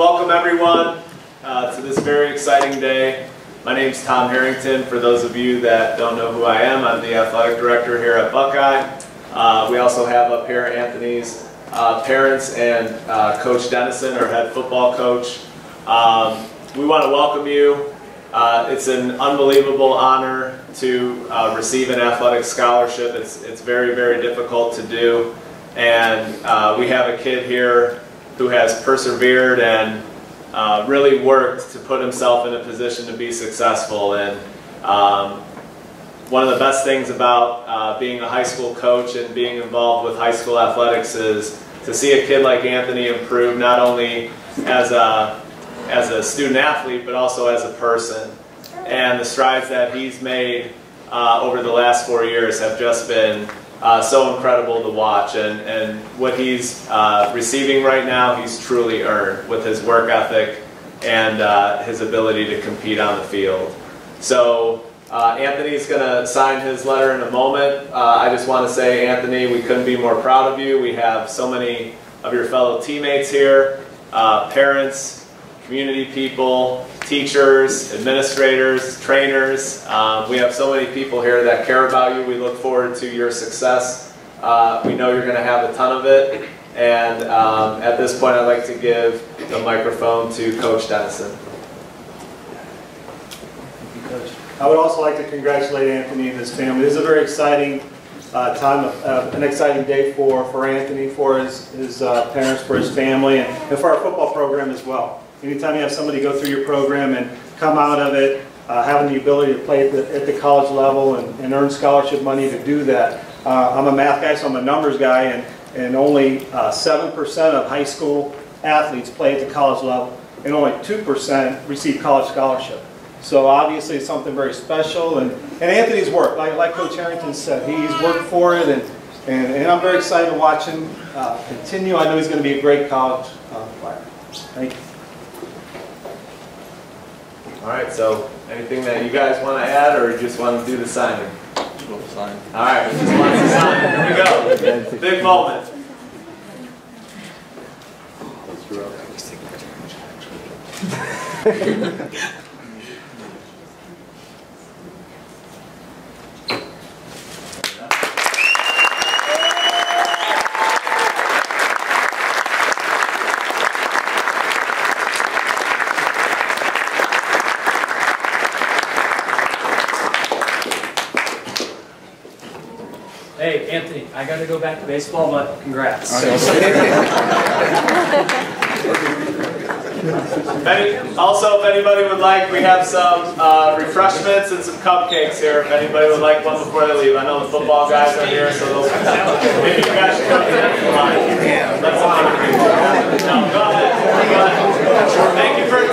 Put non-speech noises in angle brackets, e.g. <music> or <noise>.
welcome everyone uh, to this very exciting day. My name is Tom Harrington. For those of you that don't know who I am, I'm the athletic director here at Buckeye. Uh, we also have up here Anthony's uh, parents and uh, Coach Dennison, our head football coach. Um, we want to welcome you. Uh, it's an unbelievable honor to uh, receive an athletic scholarship. It's, it's very, very difficult to do. And we have a kid here who has persevered and uh, really worked to put himself in a position to be successful. And um, one of the best things about uh, being a high school coach and being involved with high school athletics is to see a kid like Anthony improve not only as a, as a student athlete but also as a person. And the strides that he's made uh, over the last four years have just been uh, so incredible to watch. And, and what he's uh, receiving right now, he's truly earned with his work ethic and uh, his ability to compete on the field. So uh, Anthony's going to sign his letter in a moment. Uh, I just want to say, Anthony, we couldn't be more proud of you. We have so many of your fellow teammates here, uh, parents, community people, teachers, administrators, trainers. Um, we have so many people here that care about you. We look forward to your success. Uh, we know you're going to have a ton of it. And um, at this point, I'd like to give the microphone to Coach Dennison. I would also like to congratulate Anthony and his family. This is a very exciting uh, time, uh, an exciting day for, for Anthony, for his, his uh, parents, for his family, and, and for our football program as well. Anytime you have somebody go through your program and come out of it, uh, having the ability to play at the, at the college level and, and, earn scholarship money to do that. Uh, I'm a math guy, so I'm a numbers guy, and, and only 7% uh, of high school athletes play at the college level, and only 2% receive college scholarship. So obviously it's something very special, and, and Anthony's work, like, like Coach Harrington said, he's worked for it, and, and, and I'm very excited to watch him uh, continue. I know he's going to be a great college uh, player. Thank you. All right, so anything that you guys want to add or just want to do the signing? sign. All right, we just want to sign. Here we go. Big moment. <laughs> Hey, Anthony, I got to go back to baseball, but congrats. Any, also, if anybody would like, we have some uh, refreshments and some cupcakes here. If anybody would like one before they leave, I know the football guys are here, so those maybe you guys should come to the line. Let's no, go ahead. Go ahead. Thank you for attending.